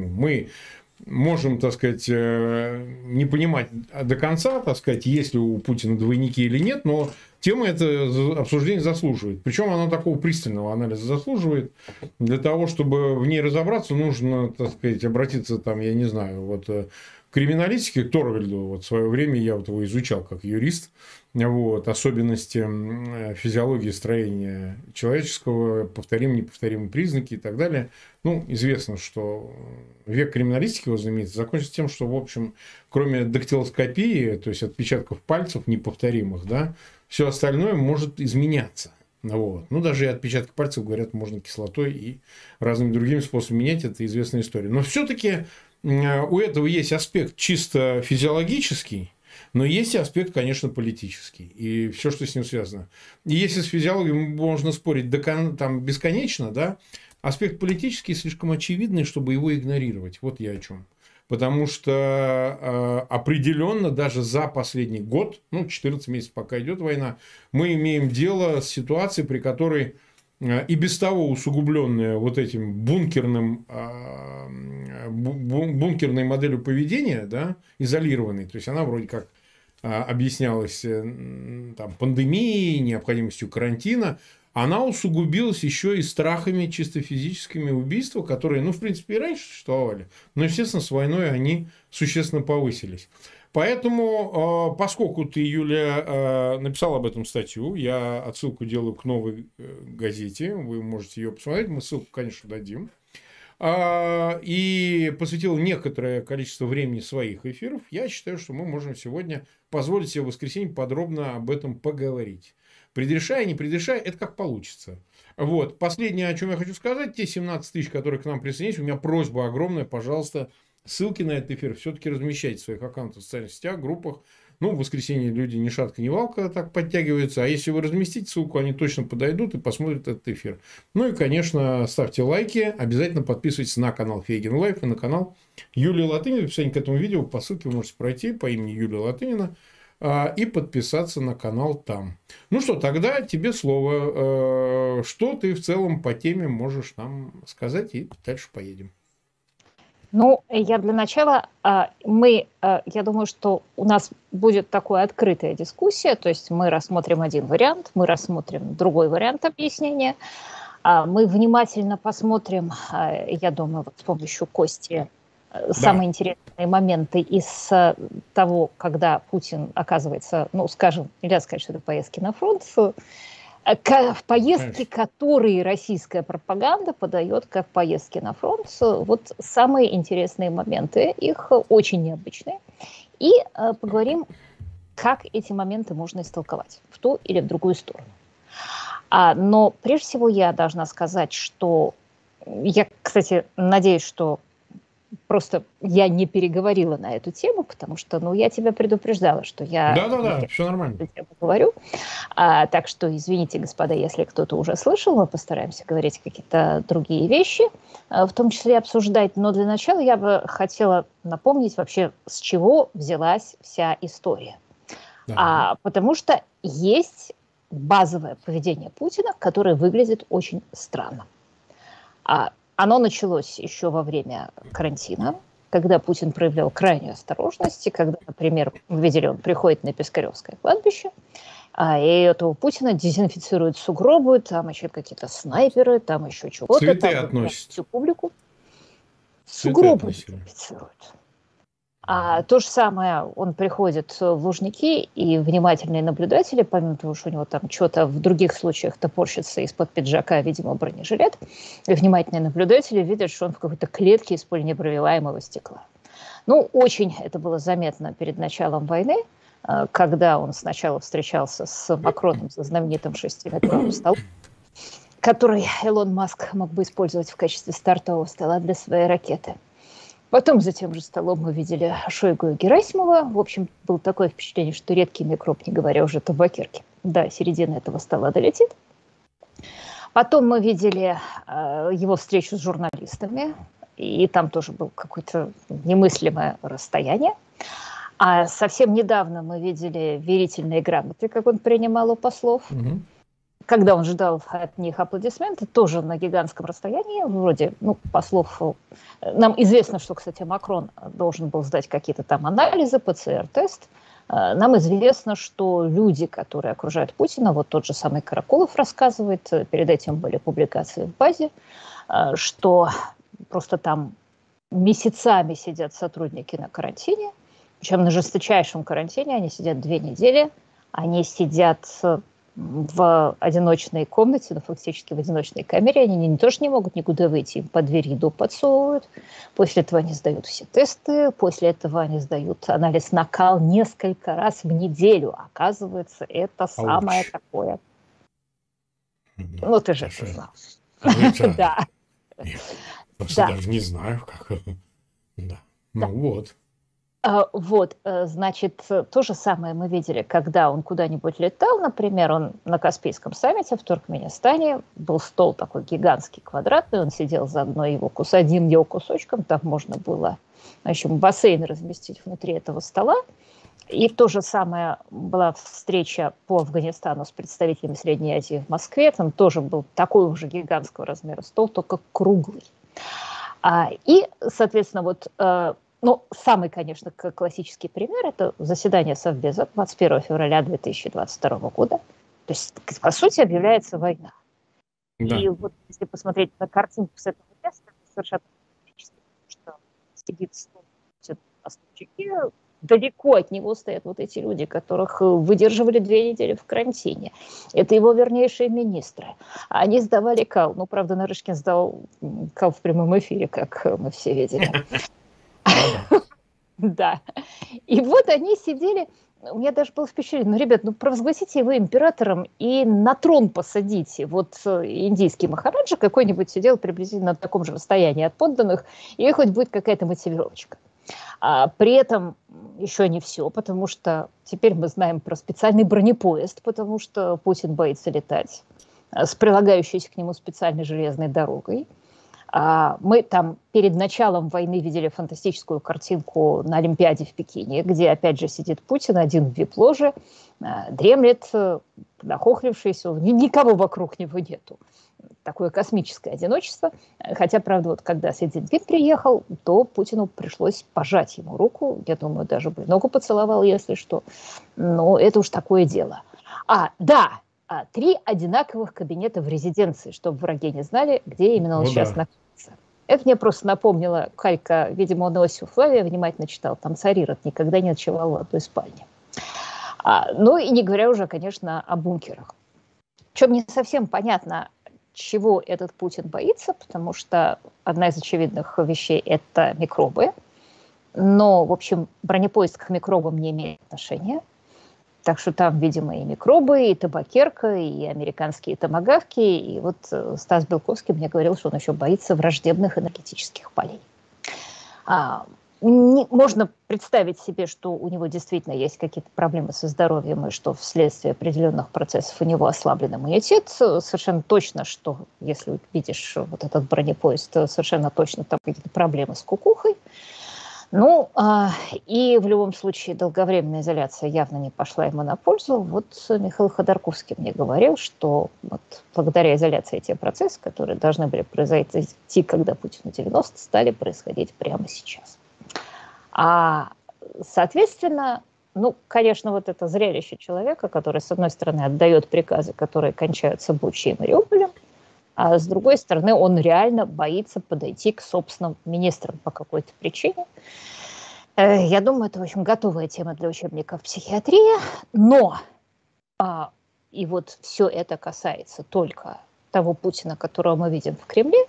Мы можем, так сказать, э, не понимать до конца, так сказать, есть ли у Путина двойники или нет, но тема это обсуждение заслуживает. Причем она такого пристального анализа заслуживает. Для того, чтобы в ней разобраться, нужно, так сказать, обратиться там, я не знаю, вот э, криминалистике, Торвальду, вот в свое время я вот его изучал как юрист, вот, особенности физиологии строения человеческого, повторим, неповторимые признаки и так далее. Ну, известно, что век криминалистики знаменитый закончится тем, что, в общем, кроме дактилоскопии, то есть отпечатков пальцев неповторимых, да, все остальное может изменяться. Вот. Ну, даже и отпечатки пальцев, говорят, можно кислотой и разными другими способами менять. Это известная история. Но все-таки у этого есть аспект чисто физиологический, но есть и аспект, конечно, политический. И все, что с ним связано. И если с физиологией можно спорить до, там, бесконечно, да, аспект политический слишком очевидный, чтобы его игнорировать. Вот я о чем. Потому что э, определенно даже за последний год, ну, 14 месяцев, пока идет война, мы имеем дело с ситуацией, при которой Э, и без того усугубленная вот этим бункерным, а, бункерной моделью поведения, да, изолированной, то есть она вроде как а, объяснялась э, там, пандемией, необходимостью карантина, она усугубилась еще и страхами чисто физическими убийства, которые, ну, в принципе, и раньше существовали, но, естественно, с войной они существенно повысились. Поэтому, а, поскольку ты, Юля, а, написал об этом статью, я отсылку делаю к новой э, газете, вы можете ее посмотреть, мы ссылку, конечно, дадим. А, и посвятил некоторое количество времени своих эфиров, я считаю, что мы можем сегодня позволить себе в воскресенье подробно об этом поговорить. Предрешая, не предрешая, это как получится. Вот. Последнее, о чем я хочу сказать, те 17 тысяч, которые к нам присоединились, у меня просьба огромная, пожалуйста, Ссылки на этот эфир все-таки размещайте в своих аккаунтах в социальных сетях, группах. Ну, в воскресенье люди ни шатко, ни валко так подтягиваются. А если вы разместите ссылку, они точно подойдут и посмотрят этот эфир. Ну и, конечно, ставьте лайки. Обязательно подписывайтесь на канал Фейгин Live и на канал Юлии Латыниной. В описании к этому видео по ссылке вы можете пройти по имени Юлия Латынина а, и подписаться на канал там. Ну что, тогда тебе слово. Э, что ты в целом по теме можешь нам сказать, и дальше поедем. Ну, я для начала, а, мы, а, я думаю, что у нас будет такая открытая дискуссия, то есть мы рассмотрим один вариант, мы рассмотрим другой вариант объяснения, а, мы внимательно посмотрим, я думаю, с помощью Кости э, да. самые интересные моменты из э, того, когда Путин оказывается, ну, скажем, нельзя сказать, что это поездки на фронт, в поездки, которые российская пропаганда подает как поездки на фронт. Вот самые интересные моменты, их очень необычные. И э, поговорим, как эти моменты можно истолковать в ту или в другую сторону. А, но прежде всего я должна сказать, что я, кстати, надеюсь, что просто я не переговорила на эту тему, потому что, ну, я тебя предупреждала, что я... Да-да-да, все нормально. Говорю. А, так что, извините, господа, если кто-то уже слышал, мы постараемся говорить какие-то другие вещи, а, в том числе обсуждать. Но для начала я бы хотела напомнить вообще, с чего взялась вся история. Да. А, потому что есть базовое поведение Путина, которое выглядит очень странно. А, оно началось еще во время карантина, когда Путин проявлял крайнюю осторожность, и когда, например, вы видели, он приходит на Пискаревское кладбище, а, и этого Путина дезинфицируют сугробы, там еще какие-то снайперы, там еще чего-то. Цветы там, относят. Всю публику. Сугробы дезинфицируют. А то же самое, он приходит в Лужники, и внимательные наблюдатели, помимо того, что у него там что-то в других случаях топорщится из-под пиджака, видимо, бронежилет, и внимательные наблюдатели видят, что он в какой-то клетке из полинепробиваемого стекла. Ну, очень это было заметно перед началом войны, э, когда он сначала встречался с Макроном за знаменитым шестиметровым столом, который Илон Маск мог бы использовать в качестве стартового стола для своей ракеты – Потом за тем же столом мы видели Шойгу и Герасимова. В общем, было такое впечатление, что редкий микроб, не говоря уже табакерки, до середины этого стола долетит. Потом мы видели э, его встречу с журналистами, и там тоже было какое-то немыслимое расстояние. А совсем недавно мы видели верительные грамоты, как он принимал у послов. Угу. Когда он ждал от них аплодисменты, тоже на гигантском расстоянии, вроде, ну, по слову, нам известно, что, кстати, Макрон должен был сдать какие-то там анализы, ПЦР-тест, нам известно, что люди, которые окружают Путина, вот тот же самый Каракулов рассказывает, перед этим были публикации в базе, что просто там месяцами сидят сотрудники на карантине, причем на жесточайшем карантине они сидят две недели, они сидят в одиночной комнате, ну, фактически в одиночной камере, они не, не то, что не могут никуда выйти, им по двери еду подсовывают, после этого они сдают все тесты, после этого они сдают анализ на кал несколько раз в неделю. Оказывается, это самое Ауч. такое. Ну, ну ты же это знал. Да. Просто даже не знаю, как. Да. Ну вот. А, вот, э, значит, то же самое мы видели, когда он куда-нибудь летал, например, он на Каспийском саммите в Туркменистане, был стол такой гигантский, квадратный, он сидел за одной его, кус, одним его кусочком, там можно было, в общем, бассейн разместить внутри этого стола, и то же самое была встреча по Афганистану с представителями Средней Азии в Москве, там тоже был такой уже гигантского размера стол, только круглый. А, и, соответственно, вот э, ну, самый, конечно, классический пример – это заседание Совбеза 21 февраля 2022 года. То есть, по сути, объявляется война. Да. И вот если посмотреть на картинку с этого места, это совершенно что сидит стол, на далеко от него стоят вот эти люди, которых выдерживали две недели в карантине. Это его вернейшие министры. Они сдавали кал. Ну, правда, Нарышкин сдал кал в прямом эфире, как мы все видели. Да. И вот они сидели, у меня даже было впечатление, ну, ребят, ну, провозгласите его императором и на трон посадите. Вот э, индийский махараджа какой-нибудь сидел приблизительно на таком же расстоянии от подданных, и хоть будет какая-то мотивировочка. А при этом еще не все, потому что теперь мы знаем про специальный бронепоезд, потому что Путин боится летать э, с прилагающейся к нему специальной железной дорогой. А, мы там перед началом войны видели фантастическую картинку на Олимпиаде в Пекине, где опять же сидит Путин один в вип-ложе, а, дремлет, э, нахохлившийся, никого вокруг него нету. Такое космическое одиночество. Хотя, правда, вот когда Си Цзиньпин приехал, то Путину пришлось пожать ему руку. Я думаю, даже бы ногу поцеловал, если что. Но это уж такое дело. А, да, а, три одинаковых кабинета в резиденции, чтобы враги не знали, где именно он ну, сейчас да. находится. Это мне просто напомнило, Калька, видимо, он Иосиф Флавия внимательно читал, там царь Ирод никогда не ночевал в одной спальне. А, ну и не говоря уже, конечно, о бункерах. Чем не совсем понятно, чего этот Путин боится, потому что одна из очевидных вещей – это микробы. Но, в общем, бронепоезд к микробам не имеет отношения – так что там, видимо, и микробы, и табакерка, и американские томогавки. И вот э, Стас Белковский мне говорил, что он еще боится враждебных энергетических полей. А, не, можно представить себе, что у него действительно есть какие-то проблемы со здоровьем, и что вследствие определенных процессов у него ослаблен иммунитет. Совершенно точно, что если видишь вот этот бронепоезд, совершенно точно там какие-то проблемы с кукухой. Ну, а, и в любом случае долговременная изоляция явно не пошла ему на пользу. Вот Михаил Ходорковский мне говорил, что вот благодаря изоляции те процессы, которые должны были произойти, когда Путину 90, стали происходить прямо сейчас. А, соответственно, ну, конечно, вот это зрелище человека, который, с одной стороны, отдает приказы, которые кончаются Бучей и Мариуполем, а с другой стороны, он реально боится подойти к собственным министрам по какой-то причине. Э, я думаю, это, в общем, готовая тема для учебников психиатрии, но а, и вот все это касается только того Путина, которого мы видим в Кремле,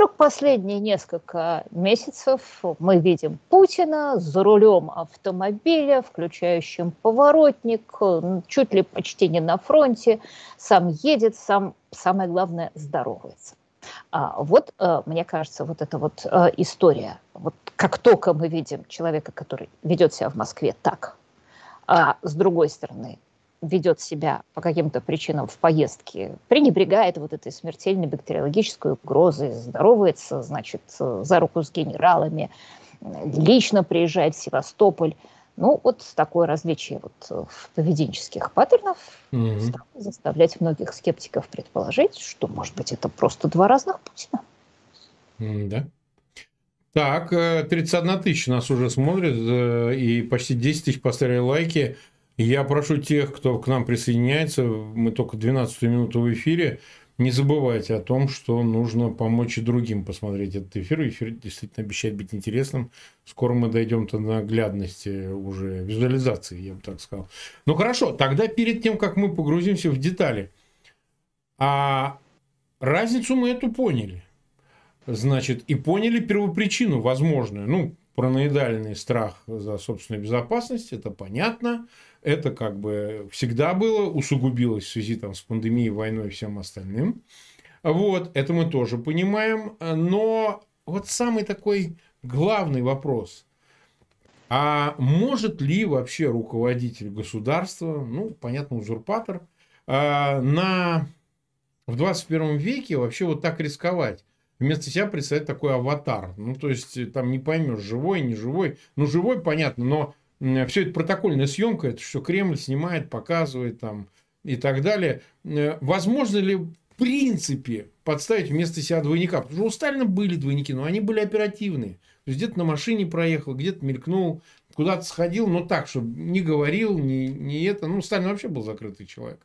вдруг последние несколько месяцев мы видим Путина за рулем автомобиля, включающим поворотник, чуть ли почти не на фронте, сам едет, сам, самое главное, здоровается. А вот, э, мне кажется, вот эта вот э, история, вот как только мы видим человека, который ведет себя в Москве так, а с другой стороны, ведет себя по каким-то причинам в поездке, пренебрегает вот этой смертельной бактериологической угрозой, здоровается, значит, за руку с генералами, лично приезжает в Севастополь. Ну, вот такое различие вот в поведенческих паттернов mm-hmm. стало заставлять многих скептиков предположить, что, может быть, это просто два разных Путина. Mm, да. Так, 31 э, тысяча нас уже смотрит, э, и почти 10 тысяч поставили лайки. Я прошу тех, кто к нам присоединяется, мы только 12 минуту в эфире, не забывайте о том, что нужно помочь и другим посмотреть этот эфир. Эфир действительно обещает быть интересным. Скоро мы дойдем до наглядности уже визуализации, я бы так сказал. Ну хорошо, тогда перед тем, как мы погрузимся в детали, а разницу мы эту поняли. Значит, и поняли первопричину возможную. Ну, параноидальный страх за собственную безопасность, это понятно. Это как бы всегда было, усугубилось в связи там, с пандемией, войной и всем остальным. Вот, это мы тоже понимаем. Но вот самый такой главный вопрос. А может ли вообще руководитель государства, ну, понятно, узурпатор, а, на, в 21 веке вообще вот так рисковать? Вместо себя представить такой аватар. Ну, то есть, там не поймешь, живой, не живой. Ну, живой, понятно, но все это протокольная съемка, это что Кремль снимает, показывает там и так далее. Э, возможно ли в принципе подставить вместо себя двойника? Потому что у Сталина были двойники, но они были оперативные. То есть где-то на машине проехал, где-то мелькнул, куда-то сходил, но так, чтобы не говорил, не, не это. Ну, Сталин вообще был закрытый человек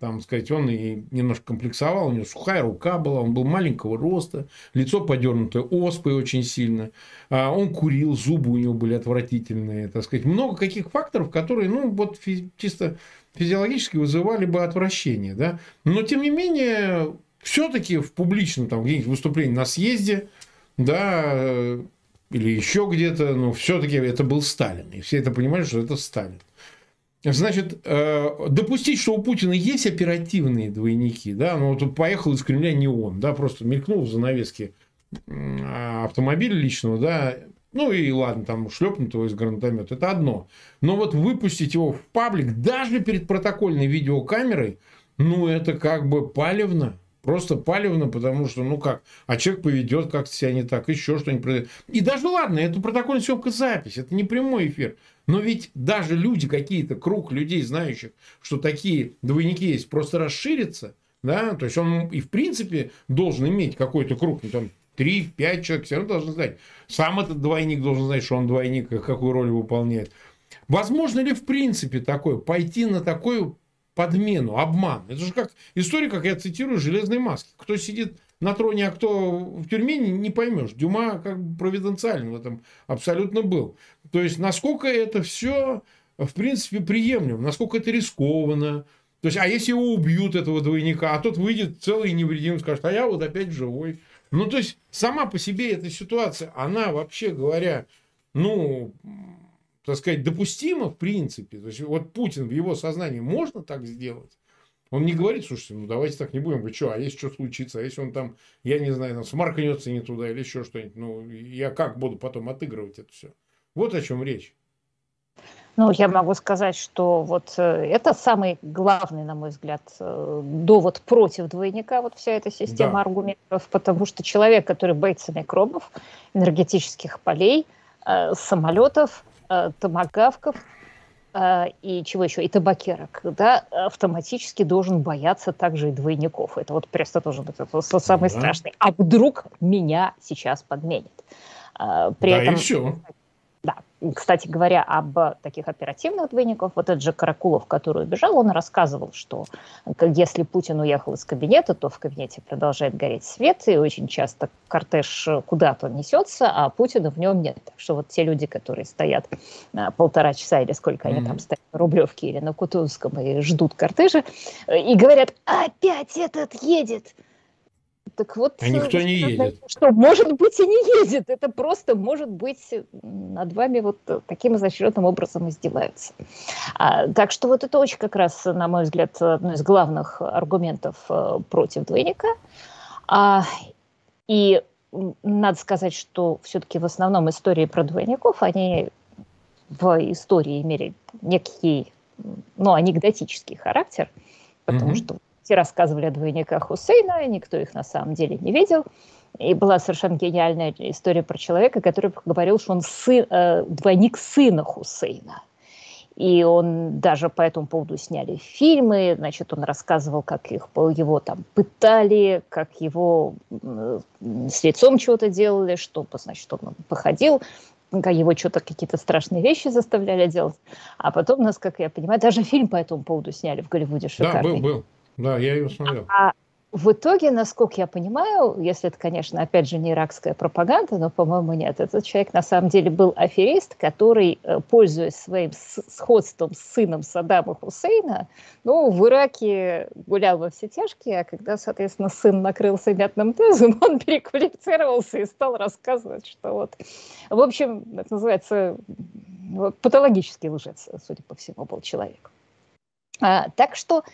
там, сказать, он и немножко комплексовал, у него сухая рука была, он был маленького роста, лицо подернутое оспой очень сильно, а он курил, зубы у него были отвратительные, так сказать, много каких факторов, которые, ну, вот фи- чисто физиологически вызывали бы отвращение, да, но, тем не менее, все-таки в публичном там где-нибудь выступлении на съезде, да, или еще где-то, но все-таки это был Сталин, и все это понимали, что это Сталин. Значит, э, допустить, что у Путина есть оперативные двойники, да, но вот поехал из Кремля не он, да, просто мелькнул в занавеске автомобиля личного, да, ну и ладно, там шлепнут его из гранатомета, это одно. Но вот выпустить его в паблик даже перед протокольной видеокамерой, ну это как бы палевно. Просто палевно, потому что, ну как, а человек поведет как-то себя не так, еще что-нибудь. И даже ладно, это протокольная съемка запись, это не прямой эфир. Но ведь даже люди какие-то, круг людей, знающих, что такие двойники есть, просто расширится, да, то есть он и в принципе должен иметь какой-то круг, ну, там, 3-5 человек все равно должны знать. Сам этот двойник должен знать, что он двойник, какую роль выполняет. Возможно ли в принципе такое, пойти на такую подмену, обман? Это же как история, как я цитирую, железной маски. Кто сидит на троне, а кто в тюрьме, не, поймешь. Дюма как бы провиденциален в этом абсолютно был. То есть, насколько это все, в принципе, приемлемо, насколько это рискованно. То есть, а если его убьют, этого двойника, а тот выйдет целый и невредимый, скажет, а я вот опять живой. Ну, то есть, сама по себе эта ситуация, она, вообще говоря, ну, так сказать, допустима в принципе. То есть, вот Путин в его сознании можно так сделать? Он не говорит, слушайте, ну давайте так не будем, вы что, а если что случится, а если он там, я не знаю, там смаркнется не туда или еще что-нибудь, ну я как буду потом отыгрывать это все? Вот о чем речь. Ну, я могу сказать, что вот э, это самый главный, на мой взгляд, э, довод против двойника, вот вся эта система да. аргументов, потому что человек, который боится микробов, энергетических полей, э, томагавков, и чего еще, и табакерок, да, автоматически должен бояться также и двойников. Это вот просто тоже быть это самый да. страшный. А вдруг меня сейчас подменит? При да, этом, и все. Кстати говоря, об таких оперативных двойниках, вот этот же Каракулов, который убежал, он рассказывал, что если Путин уехал из кабинета, то в кабинете продолжает гореть свет, и очень часто кортеж куда-то несется, а Путина в нем нет. Так что вот те люди, которые стоят а, полтора часа или сколько mm-hmm. они там стоят на Рублевке или на Кутузском и ждут кортежа, и говорят, опять этот едет, так вот, а никто не едет. Что, может быть, и не едет. Это просто, может быть, над вами вот таким изощренным образом издеваются. А, так что вот это очень как раз, на мой взгляд, одно из главных аргументов э, против двойника. А, и надо сказать, что все-таки в основном истории про двойников, они в истории имели некий, ну, анекдотический характер, потому mm-hmm. что все рассказывали о двойниках Хусейна, никто их на самом деле не видел. И была совершенно гениальная история про человека, который говорил, что он сын, э, двойник сына Хусейна. и он даже по этому поводу сняли фильмы, значит, он рассказывал, как их, его там пытали, как его с лицом чего-то делали, что, значит, он походил, как его что-то какие-то страшные вещи заставляли делать. А потом нас, как я понимаю, даже фильм по этому поводу сняли в Голливуде шикарный. Да, был, был. Да, я его смотрел. А, в итоге, насколько я понимаю, если это, конечно, опять же, не иракская пропаганда, но, по-моему, нет, этот человек на самом деле был аферист, который, э, пользуясь своим сходством с сыном Саддама Хусейна, ну, в Ираке гулял во все тяжкие, а когда, соответственно, сын накрылся мятным тезом, он переквалифицировался и стал рассказывать, что вот... В общем, это называется патологический лжец, судя по всему, был человек. А, так что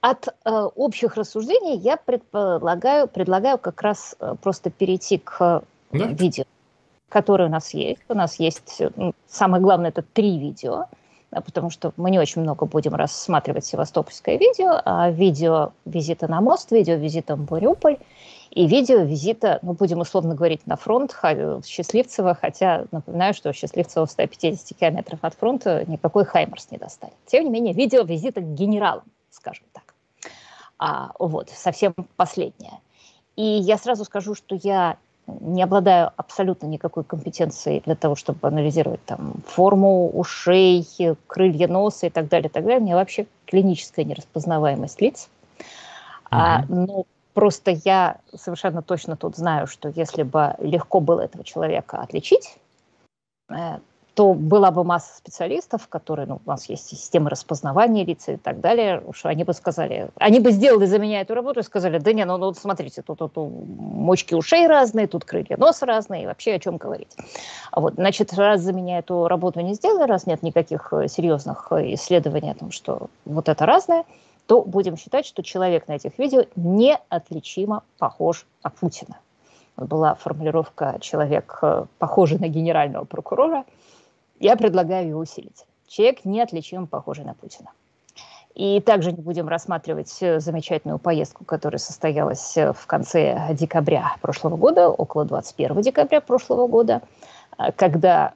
от э, общих рассуждений я предполагаю, предлагаю как раз э, просто перейти к э, да? видео, которое у нас есть. У нас есть, ну, самое главное, это три видео, да, потому что мы не очень много будем рассматривать севастопольское видео, а видео визита на мост, видео визита в Мариуполь и видео визита, ну, будем условно говорить, на фронт Счастливцева, хотя напоминаю, что Счастливцева в 150 километров от фронта никакой Хаймерс не достанет. Тем не менее, видео визита к генералам, скажем так а, вот, совсем последнее. И я сразу скажу, что я не обладаю абсолютно никакой компетенцией для того, чтобы анализировать там форму ушей, крылья носа и так далее, и так далее. У меня вообще клиническая нераспознаваемость лиц. Mm-hmm. А, но просто я совершенно точно тут знаю, что если бы легко было этого человека отличить, то была бы масса специалистов, которые, ну, у нас есть системы распознавания лиц и так далее, что они бы сказали, они бы сделали за меня эту работу и сказали, да не, ну, ну смотрите, тут, тут, тут мочки ушей разные, тут крылья носа разные, и вообще о чем говорить. А вот, значит, раз за меня эту работу не сделали, раз нет никаких э, серьезных э, исследований о том, что вот это разное, то будем считать, что человек на этих видео неотличимо похож на Путина. Была формулировка «человек, э, похожий на генерального прокурора», я предлагаю его усилить. Человек неотличимо похожий на Путина. И также не будем рассматривать э, замечательную поездку, которая состоялась э, в конце декабря прошлого года, около 21 декабря прошлого года, э, когда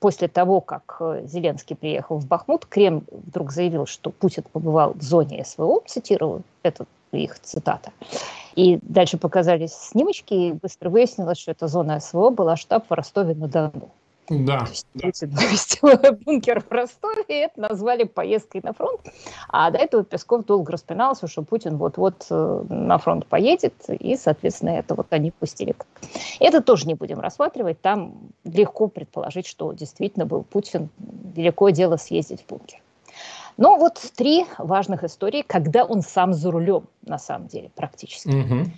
после того, как Зеленский приехал в Бахмут, Кремль вдруг заявил, что Путин побывал в зоне СВО, цитирую, это их цитата. И дальше показались снимочки, и быстро выяснилось, что эта зона СВО была штаб в Ростове-на-Дону. Да. Есть да. бункер в Ростове, и это назвали поездкой на фронт. А до этого Песков долго распинался, что Путин вот-вот э, на фронт поедет, и, соответственно, это вот они пустили. Это тоже не будем рассматривать. Там легко предположить, что действительно был Путин. Великое дело съездить в бункер. Но вот три важных истории, когда он сам за рулем, на самом деле, практически. Угу.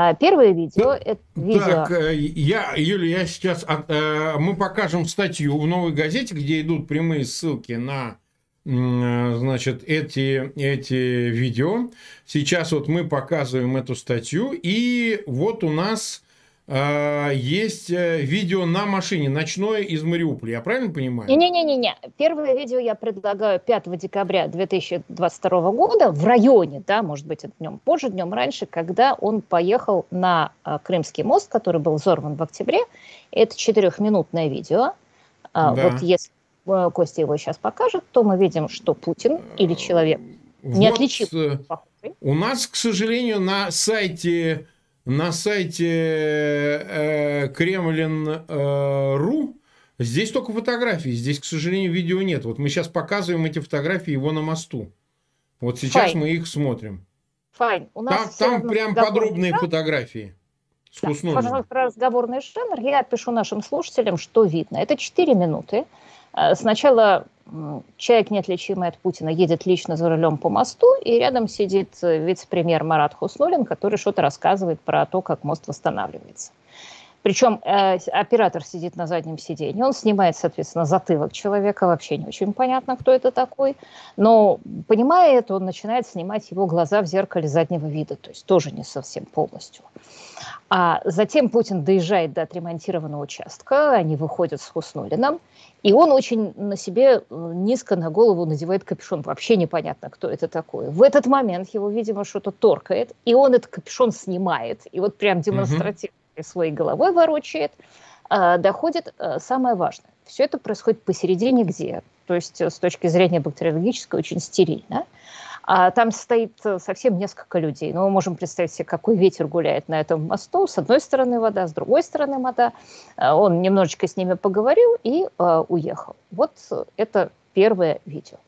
А, первое видео – это видео… Так, э, я, Юля, я сейчас… Э, мы покажем статью в «Новой газете», где идут прямые ссылки на э, значит, эти, эти видео. Сейчас вот мы показываем эту статью, и вот у нас есть э, видео на машине, ночное из Мариуполя. Я правильно понимаю? Не-не-не. Первое видео я предлагаю 5 декабря 2022 года в районе, да, может быть, днем позже, днем раньше, когда он поехал на а, Крымский мост, который был взорван в октябре. Это четырехминутное видео. А, да. Вот если э, Костя его сейчас покажет, то мы видим, что Путин или человек вот неотличим. Э, у нас, к сожалению, на сайте на сайте э, Kremlin.ru э, здесь только фотографии, здесь, к сожалению, видео нет. Вот мы сейчас показываем эти фотографии его на мосту. Вот сейчас Файн. мы их смотрим. Файн. У нас там, там прям подробные да? фотографии. Да, пожалуйста, разговорный жанр. Я пишу нашим слушателям, что видно. Это 4 минуты. Э, сначала человек, неотличимый от Путина, едет лично за рулем по мосту, и рядом сидит э, вице-премьер Марат Хуснулин, который что-то рассказывает про то, как мост восстанавливается. Причем э, оператор сидит на заднем сиденье, он снимает, соответственно, затылок человека, вообще не очень понятно, кто это такой, но, понимая это, он начинает снимать его глаза в зеркале заднего вида, то есть тоже не совсем полностью. А затем Путин доезжает до отремонтированного участка, они выходят с Хуснулиным, и он очень на себе э, низко на голову надевает капюшон. Вообще непонятно, кто это такой. В этот момент его, видимо, что-то торкает, и он этот капюшон снимает. И вот прям демонстративно угу. Своей головой ворочает. А, доходит а, самое важное. Все это происходит посередине где? то есть с точки зрения бактериологической очень стерильно. А там стоит совсем несколько людей. Но мы можем представить себе, какой ветер гуляет на этом мосту. С одной стороны вода, с другой стороны вода. Он немножечко с ними поговорил и уехал. Вот это первое видео.